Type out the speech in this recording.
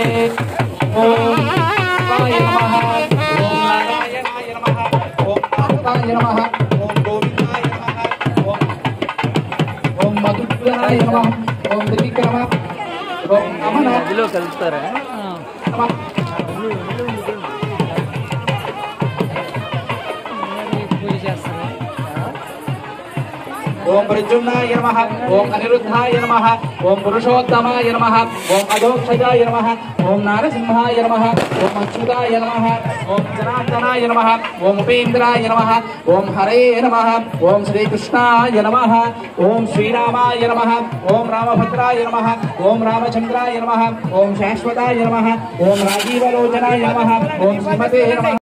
Yes. ओम प्रद्युम्नाय नमः ओम अनिरुद्धाय नमः ओम पुरुषोत्तमाय नमः ओम अधोक्षजाय नमः ओम नारसिंहाय नमः ओम अच्युताय नमः ओम जनार्दनाय नमः ओम उपेन्द्राय नमः ओम हरे नमः ओम श्रीकृष्णाय नमः ओम श्रीरामाय नमः ओम रामभद्राय नमः ओम रामचन्द्राय नमः ओम शाश्वताय नमः ओम राजीवलोचनाय नमः ओम श्रीमते नमः